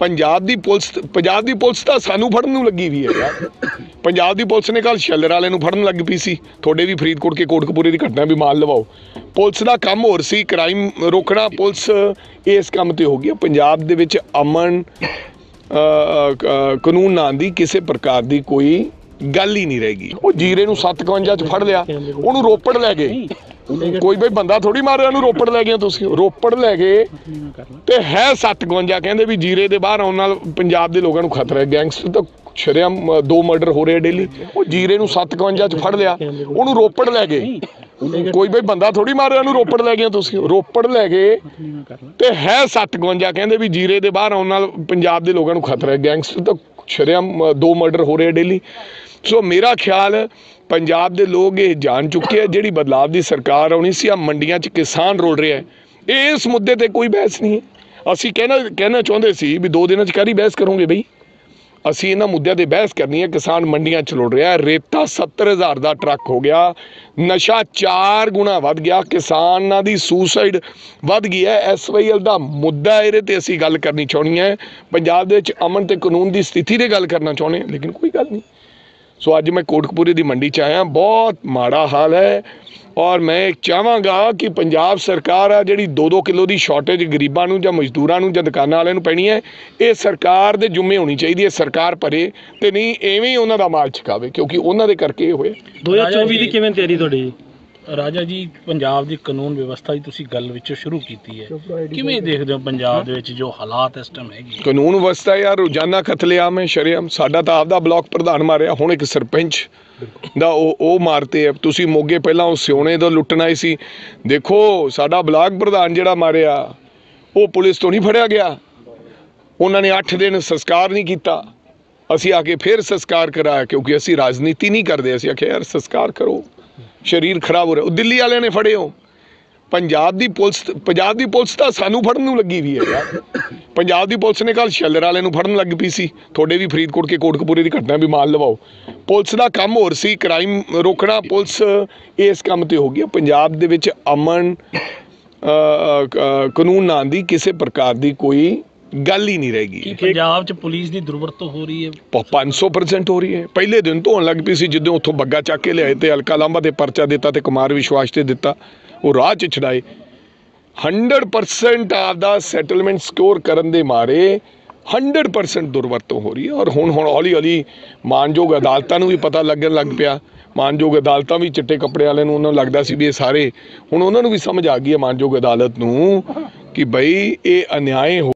ਪੰਜਾਬ ਦੀ ਪੁਲਿਸ, ਪੰਜਾਬ ਦੀ ਪੁਲਿਸ ਤਾਂ ਸਾਨੂੰ ਫੜਨ ਨੂੰ ਲੱਗੀ ਵੀ ਹੈ ਯਾਰ। ਪੰਜਾਬ ਦੀ ਪੁਲਿਸ ਨੇ ਕੱਲ ਸ਼ੈਲਰ ਵਾਲੇ ਨੂੰ ਫੜਨ ਲੱਗ ਪਈ ਸੀ। ਤੁਹਾਡੇ ਵੀ ਫਰੀਦਕੋਟ ਕੇ ਕੋਟਕਪੂਰੇ ਦੀ ਘਟਨਾ ਵੀ ਮਾਲ ਲਵਾਓ। ਪੁਲਿਸ ਦਾ ਕੰਮ ਹੋਰ ਸੀ ਕ੍ਰਾਈਮ ਰੋਕਣਾ ਪੁਲਿਸ ਇਸ ਕੰਮ ਤੇ ਹੋ ਗਈ ਪੰਜਾਬ ਦੇ ਵਿੱਚ ਅਮਨ ਕਾਨੂੰਨ ਨਾਂ ਦੀ ਕਿਸੇ ਪ੍ਰਕਾਰ ਦੀ ਕੋਈ ਗੱਲ ਹੀ ਨਹੀਂ ਰਹੇਗੀ ਉਹ ਜੀਰੇ ਨੂੰ 751 ਚ ਫੜ ਲਿਆ, ਉਹਨੂੰ ਰੋਪੜ ਲੈ ਗਏ। ਕੋਈ ਬਈ ਬੰਦਾ ਥੋੜੀ ਮਾਰਿਆ ਉਹਨੂੰ, ਰੋਪੜ ਲੈ ਗਏ ਤੁਸੀਂ। ਰੋਪੜ ਲੈ ਗਏ ਤੇ ਹੈ 751 ਕਹਿੰਦੇ ਵੀ ਜੀਰੇ ਦੇ ਬਾਹਰ ਆਉਣ ਨਾਲ ਪੰਜਾਬ ਦੇ ਲੋਕਾਂ ਨੂੰ ਖਤਰਾ ਹੈ। ਗੈਂਗਸਟਰ ਤਾਂ ਸ਼ਰੇਆਮ ਦੋ ਮਰਡਰ ਹੋ ਰਹੇ ਡੇਲੀ। ਉਹ ਜੀਰੇ ਨੂੰ 751 ਚ ਫੜ ਲਿਆ, ਉਹਨੂੰ ਰੋਪੜ ਲੈ ਗਏ। ਕੋਈ ਬਈ ਬੰਦਾ ਥੋੜੀ ਮਾਰਿਆ ਉਹਨੂੰ, ਰੋਪੜ ਲੈ ਗਏ ਤੁਸੀਂ। ਰੋਪੜ ਲੈ ਗਏ ਤੇ ਹੈ 751 ਕਹਿੰਦੇ ਵੀ ਜੀਰੇ ਦੇ ਬਾਹਰ ਆਉਣ ਨਾਲ ਪੰਜਾਬ ਦੇ ਲੋਕਾਂ ਨੂੰ ਖਤਰਾ ਹੈ। ਗੈਂਗਸਟਰ ਤਾਂ ਸ਼ਰੇਆਮ ਦੋ ਮਰਡਰ ਹੋ ਰਹੇ ਡੇਲੀ। ਸੋ ਮੇਰਾ ਖਿਆਲ, ਪੰਜਾਬ ਦੇ ਲੋਕ ਇਹ ਜਾਣ ਚੁੱਕੇ ਆ, ਜਿਹੜੀ ਬਦਲਾਵ ਦੀ ਸਰਕਾਰ ਆਉਣੀ ਸੀ ਆ ਮੰਡੀਆਂ 'ਚ ਕਿਸਾਨ ਰੋਲ ਰਿਹਾ ਹੈ ਇਸ ਮੁੱਦੇ ਤੇ ਕੋਈ ਬਹਿਸ ਨਹੀਂ। ਹੈ ਅਸੀਂ ਕਹਿਣਾ ਕਹਿਣਾ ਚਾਹੁੰਦੇ ਸੀ ਵੀ ਦੋ ਦਿਨਾਂ 'ਚ ਕਾਹਦੀ ਬਹਿਸ ਕਰੋਗੇ ਬਈ? ਅਸੀਂ ਇਹਨਾਂ ਮੁੱਦਿਆਂ ਤੇ ਬਹਿਸ ਕਰਨੀ ਹੈ ਕਿਸਾਨ ਮੰਡੀਆਂ 'ਚ ਲੁੱਟ ਰਿਹਾ, ਰੇਤਾ 70000 ਦਾ ਟਰੱਕ ਹੋ ਗਿਆ, ਨਸ਼ਾ 4 ਗੁਣਾ ਵੱਧ ਗਿਆ, ਕਿਸਾਨਾਂ ਦੀ ਸੁਸਾਈਡ ਵੱਧ ਗਈ ਹੈ। ਐਸਵਾਈਐਲ ਦਾ ਮੁੱਦਾ ਇਹਦੇ ਤੇ ਅਸੀਂ ਗੱਲ ਕਰਨੀ ਚਾਹੁੰਦੀ ਹੈ ਪੰਜਾਬ ਦੇ ਵਿੱਚ ਅਮਨ ਤੇ ਕਾਨੂੰਨ ਦੀ ਸਥਿਤੀ ਤੇ ਗੱਲ ਕਰਨਾ ਚਾਹੁੰਦੇ ਹਾਂ ਲੇਕਿਨ ਕੋਈ ਗੱਲ ਨਹੀਂ। ਸੋ ਅੱਜ ਮੈਂ ਕੋਟਕਪੂਰੇ ਦੀ ਮੰਡੀ 'ਚ ਆਇਆ ਬਹੁਤ ਮਾੜਾ ਹਾਲ ਹੈ ਔਰ ਮੈਂ ਚਾਹਾਂਗਾ ਕਿ ਪੰਜਾਬ ਸਰਕਾਰ ਆ ਜਿਹੜੀ 2-2 ਕਿਲੋ ਦੀ ਸ਼ਾਰਟੇਜ ਗਰੀਬਾਂ ਨੂੰ ਜਾਂ ਮਜ਼ਦੂਰਾਂ ਨੂੰ ਜਾਂ ਦੁਕਾਨਾਂ ਵਾਲਿਆਂ ਨੂੰ ਪੈਣੀ ਹੈ ਇਹ ਸਰਕਾਰ ਦੇ ਜੁਮੇ ਹੋਣੀ ਚਾਹੀਦੀ ਹੈ ਸਰਕਾਰ ਭਰੇ ਤੇ ਨਹੀਂ ਐਵੇਂ ਹੀ ਉਹਨਾਂ ਦਾ ਮਾਲ ਛਕਾਵੇ ਕਿਉਂਕਿ ਉਹਨਾਂ ਦੇ ਕਰਕੇ ਇਹ ਹੋਇਆ। 2024 ਦੀ ਕਿਵੇਂ ਤਿਆਰੀ ਤੁਹਾਡੀ? ਰਾਜਾ ਜੀ, ਪੰਜਾਬ ਦੀ ਕਾਨੂੰਨ ਵਿਵਸਥਾ ਦੀ ਤੁਸੀਂ ਗੱਲ ਵਿੱਚੋਂ ਸ਼ੁਰੂ ਕੀਤੀ ਹੈ। ਕਿਵੇਂ ਦੇਖਦੇ ਹੋ ਪੰਜਾਬ ਦੇ ਵਿੱਚ ਜੋ ਹਾਲਾਤ ਇਸ ਟਾਈਮ ਹੈਗੇ? ਕਾਨੂੰਨ ਵਿਵਸਥਾ ਯਾਰ, ਰੋਜ਼ਾਨਾ ਕਤਲੇਆਮ ਹੈ, ਸ਼ਰੇਆਮ। ਸਾਡਾ ਤਾਂ ਆਪਦਾ ਬਲਾਕ ਪ੍ਰਧਾਨ ਮਾਰਿਆ, ਹੁਣ ਇੱਕ ਸਰਪੰਚ ਦਾ ਉਹ ਉਹ ਮਾਰਤੇ ਆ। ਤੁਸੀਂ ਮੋਗੇ ਪਹਿਲਾਂ ਉਹ ਸਿਉਣੇ ਤੋਂ ਲੁੱਟਣ ਆਏ ਸੀ। ਦੇਖੋ, ਸਾਡਾ ਬਲਾਕ ਪ੍ਰਧਾਨ ਜਿਹੜਾ ਮਾਰਿਆ, ਉਹ ਪੁਲਿਸ ਤੋਂ ਨਹੀਂ ਫੜਿਆ ਗਿਆ। ਉਹਨਾਂ ਨੇ 8 ਦਿਨ ਸੰਸਕਾਰ ਨਹੀਂ ਕੀਤਾ। ਅਸੀਂ ਆ ਕੇ ਫਿਰ ਸੰਸਕਾਰ ਕਰਾਇਆ, ਕਿਉਂਕਿ ਅਸੀਂ ਰਾਜਨੀਤੀ ਨਹੀਂ ਕਰਦੇ। ਅਸੀਂ ਆਖਿਆ, ਯਾਰ, ਸੰਸਕਾਰ ਕਰੋ। ਸਰੀਰ ਖਰਾਬ ਹੋ ਰਿਹਾ। ਉਹ ਦਿੱਲੀ ਵਾਲਿਆਂ ਨੇ ਫੜੇ ਹੋ। ਪੰਜਾਬ ਦੀ ਪੁਲਿਸ ਪੰਜਾਬ ਦੀ ਪੁਲਿਸ ਤਾਂ ਸਾਨੂੰ ਫੜਨ ਨੂੰ ਲੱਗੀ ਵੀ ਹੈ ਯਾਰ। ਪੰਜਾਬ ਦੀ ਪੁਲਿਸ ਨੇ ਕੱਲ ਸ਼ੈਲਰ ਵਾਲੇ ਨੂੰ ਫੜਨ ਲੱਗ ਪਈ ਸੀ। ਤੁਹਾਡੇ ਵੀ ਫਰੀਦਕੋਟ ਕੇ ਕੋਟਕਪੂਰੇ ਦੀ ਘਟਨਾ ਵੀ ਮਾਲ ਲਵਾਓ। ਪੁਲਿਸ ਦਾ ਕੰਮ ਹੋਰ ਸੀ। ਕ੍ਰਾਈਮ ਰੋਕਣਾ ਪੁਲਿਸ ਇਸ ਕੰਮ ਤੇ ਹੋ ਗਈ ਪੰਜਾਬ ਦੇ ਵਿੱਚ ਅਮਨ ਕਾਨੂੰਨ ਨਾਂ ਦੀ ਕਿਸੇ ਪ੍ਰਕਾਰ ਦੀ ਕੋਈ ਗੱਲ ਹੀ ਨਹੀਂ ਰਹੇਗੀ ਕੀ ਪੰਜਾਬ 'ਚ ਪੁਲਿਸ ਦੀ ਦੁਰਵਰਤੋਂ ਹੋ ਰਹੀ ਹੈ। ਪ- 500% ਹੋ ਰਹੀ ਹੈ। ਪਹਿਲੇ ਦਿਨ ਤੋਂ ਹੋਣ ਲੱਗ ਪਈ ਸੀ ਜਦੋਂ ਉੱਥੋਂ ਬੱਗਾ ਚੱਕ ਕੇ ਲਿਆਏ ਤੇ ਹਲਕਾ ਲਾਂਬਾ ਤੇ ਪਰਚਾ ਦਿੱਤਾ ਤੇ ਕੁਮਾਰ ਵਿਸ਼ਵਾਸ ਤੇ ਦਿੱਤਾ ਉਹ ਰਾਹ 'ਚ ਛਡਾਏ। 100% ਆਪਦਾ ਸੈਟਲਮੈਂਟ ਸਕੋਰ ਕਰਨ ਦੇ ਮਾਰੇ 100% ਦੁਰਵਰਤੋਂ ਹੋ ਰਹੀ ਹੈ। ਔਰ ਹੁਣ ਹੁਣ ਹੌਲੀ ਹੌਲੀ ਮਾਨਯੋਗ ਅਦਾਲਤਾਂ ਨੂੰ ਵੀ ਪਤਾ ਲੱਗਣ ਲੱਗ ਪਿਆ। ਮਾਨਯੋਗ ਅਦਾਲਤਾਂ ਵੀ ਚਿੱਟੇ ਕੱਪੜੇ ਵਾਲਿਆਂ ਨੂੰ ਉਹਨਾਂ ਨੂੰ ਲੱਗਦਾ ਸੀ ਵੀ ਇਹ ਸਾਰੇ ਹੁਣ ਉਹਨਾਂ ਨੂੰ ਵੀ ਸਮਝ ਆ ਗਈ ਹੈ ਮਾਨਯੋਗ ਅਦਾਲਤ ਨੂੰ ਕਿ ਬਈ ਇਹ ਅਨਿਆਏ